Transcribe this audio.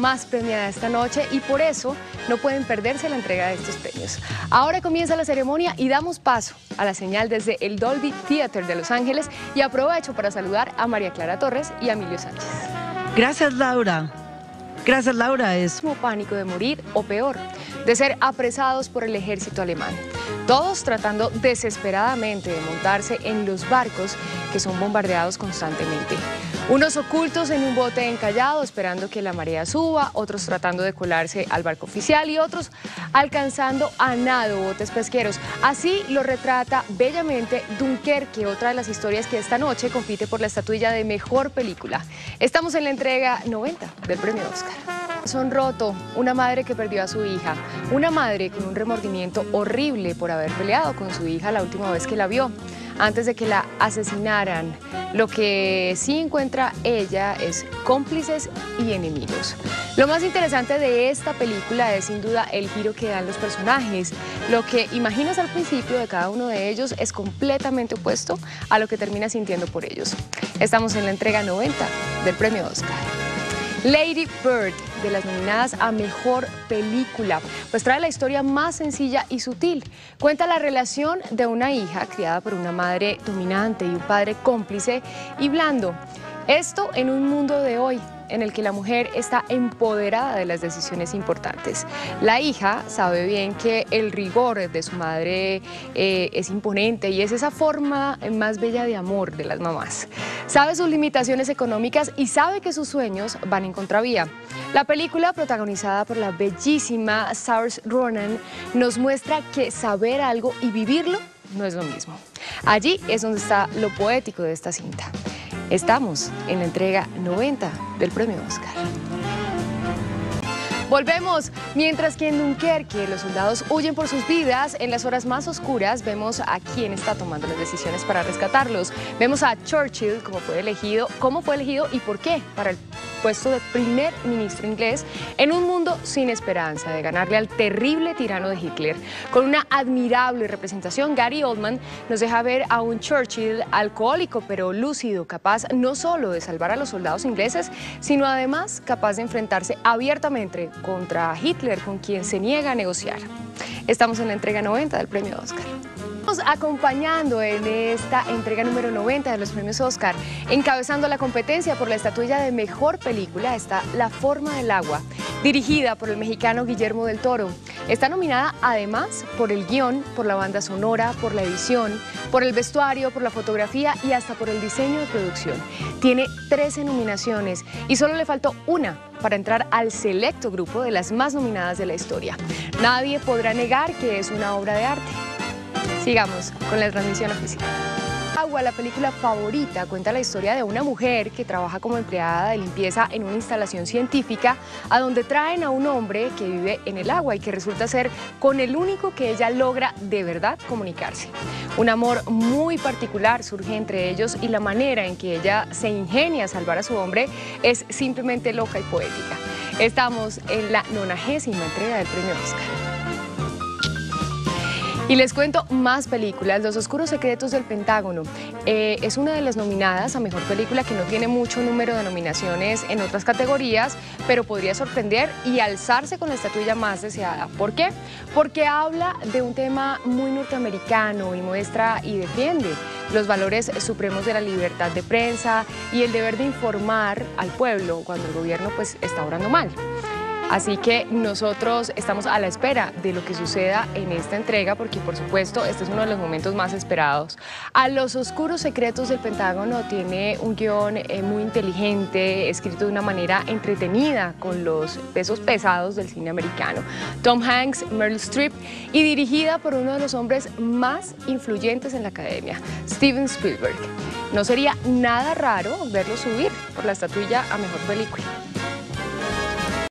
más premiada esta noche y por eso no pueden perderse la entrega de estos premios. Ahora comienza la ceremonia y damos paso a la señal desde el Dolby Theater de Los Ángeles y aprovecho para saludar a María Clara Torres y a Emilio Sánchez. Gracias Laura. Gracias Laura. Es como pánico de morir o peor, de ser apresados por el ejército alemán. Todos tratando desesperadamente de montarse en los barcos que son bombardeados constantemente. Unos ocultos en un bote encallado esperando que la marea suba, otros tratando de colarse al barco oficial y otros alcanzando a nado botes pesqueros. Así lo retrata bellamente Dunkerque, otra de las historias que esta noche compite por la estatuilla de mejor película. Estamos en la entrega 90 del premio Oscar. Son roto, una madre que perdió a su hija, una madre con un remordimiento horrible por haber peleado con su hija la última vez que la vio antes de que la asesinaran. Lo que sí encuentra ella es cómplices y enemigos. Lo más interesante de esta película es sin duda el giro que dan los personajes. Lo que imaginas al principio de cada uno de ellos es completamente opuesto a lo que terminas sintiendo por ellos. Estamos en la entrega 90 del premio Oscar. Lady Bird, de las nominadas a Mejor Película, pues trae la historia más sencilla y sutil. Cuenta la relación de una hija criada por una madre dominante y un padre cómplice y blando. Esto en un mundo de hoy en el que la mujer está empoderada de las decisiones importantes. La hija sabe bien que el rigor de su madre eh, es imponente y es esa forma más bella de amor de las mamás. Sabe sus limitaciones económicas y sabe que sus sueños van en contravía. La película, protagonizada por la bellísima Saoirse Ronan, nos muestra que saber algo y vivirlo no es lo mismo. Allí es donde está lo poético de esta cinta. Estamos en la entrega 90 del premio Oscar. Volvemos. Mientras que en Dunkerque los soldados huyen por sus vidas, en las horas más oscuras vemos a quién está tomando las decisiones para rescatarlos. Vemos a Churchill, cómo fue elegido, cómo fue elegido y por qué para el puesto de primer ministro inglés en un mundo sin esperanza de ganarle al terrible tirano de Hitler. Con una admirable representación, Gary Oldman nos deja ver a un Churchill alcohólico pero lúcido, capaz no solo de salvar a los soldados ingleses, sino además capaz de enfrentarse abiertamente contra Hitler, con quien se niega a negociar. Estamos en la entrega 90 del premio Oscar acompañando en esta entrega número 90 de los premios Oscar. Encabezando la competencia por la estatuilla de mejor película está La forma del agua, dirigida por el mexicano Guillermo del Toro. Está nominada además por el guion, por la banda sonora, por la edición, por el vestuario, por la fotografía y hasta por el diseño de producción. Tiene 13 nominaciones y solo le faltó una para entrar al selecto grupo de las más nominadas de la historia. Nadie podrá negar que es una obra de arte. Sigamos con la transmisión oficial. Agua, la película favorita, cuenta la historia de una mujer que trabaja como empleada de limpieza en una instalación científica a donde traen a un hombre que vive en el agua y que resulta ser con el único que ella logra de verdad comunicarse. Un amor muy particular surge entre ellos y la manera en que ella se ingenia a salvar a su hombre es simplemente loca y poética. Estamos en la nonagésima entrega del premio Oscar. Y les cuento más películas. Los Oscuros Secretos del Pentágono eh, es una de las nominadas a Mejor Película que no tiene mucho número de nominaciones en otras categorías, pero podría sorprender y alzarse con la estatuilla más deseada. ¿Por qué? Porque habla de un tema muy norteamericano y muestra y defiende los valores supremos de la libertad de prensa y el deber de informar al pueblo cuando el gobierno pues está obrando mal. Así que nosotros estamos a la espera de lo que suceda en esta entrega, porque por supuesto este es uno de los momentos más esperados. A los oscuros secretos del Pentágono tiene un guion eh, muy inteligente, escrito de una manera entretenida, con los pesos pesados del cine americano. Tom Hanks, Meryl Streep y dirigida por uno de los hombres más influyentes en la academia, Steven Spielberg. No sería nada raro verlo subir por la estatuilla a Mejor Película.